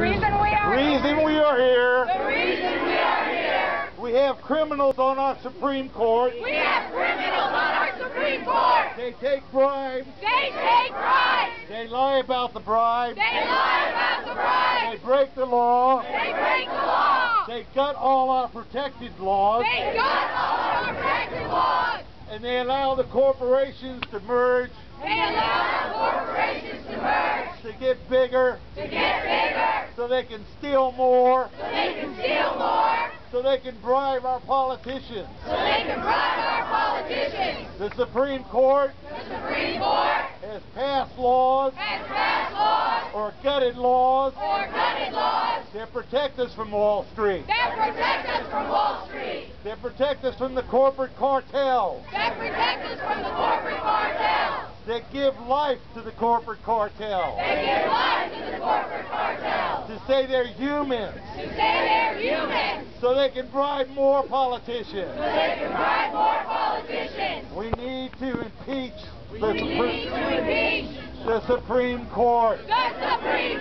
reason we are reason we are here, the reason we are here. we have criminals on our Supreme Court. We have criminals on our Supreme Court. They take bribes. They take bribes. They lie about the bribe. They lie about the bribes. They break the law. They break the law. They gut all our protected laws. They got all our protected laws. And they allow the corporations to merge, They allow the corporations to merge, to get bigger, to get bigger, so they can steal more, so they can steal more, so they can bribe our politicians. so they can bribe our politicians. The Supreme Court The Supreme Court has passed laws has passed laws or gutted laws or gutted laws that protect us from Wall Street, that protect us from Wall Street, that protect us from the corporate cartels, that protect us from the corporate cartels, that give life to the corporate cartels, that give life to the corporate cartels, to say they're humans, to say they're human, so they can bribe more politicians. so they can bribe more politicians. We need to impeach the, We need to impeach the Supreme Court. the Supreme